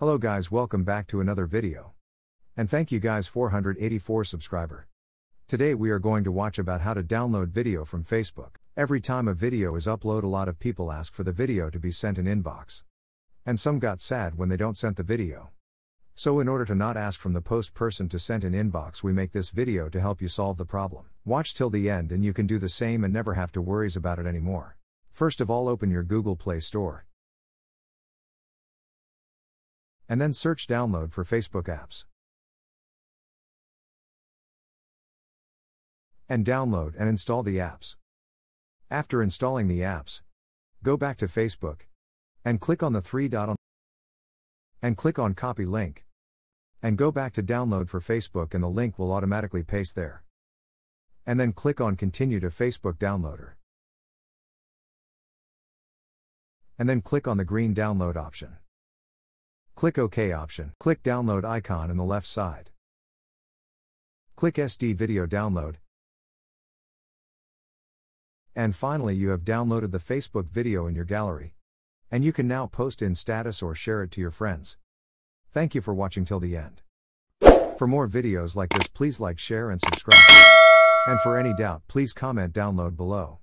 Hello guys welcome back to another video. And thank you guys 484 subscriber. Today we are going to watch about how to download video from Facebook. Every time a video is upload a lot of people ask for the video to be sent in inbox. And some got sad when they don't sent the video. So in order to not ask from the post person to send in inbox we make this video to help you solve the problem. Watch till the end and you can do the same and never have to worries about it anymore. First of all open your Google Play Store. And then search download for Facebook apps. And download and install the apps. After installing the apps, go back to Facebook and click on the three dot on and click on copy link and go back to download for Facebook and the link will automatically paste there. And then click on continue to Facebook downloader. And then click on the green download option. Click OK option. Click download icon in the left side. Click SD video download. And finally, you have downloaded the Facebook video in your gallery. And you can now post in status or share it to your friends. Thank you for watching till the end. For more videos like this, please like, share, and subscribe. And for any doubt, please comment download below.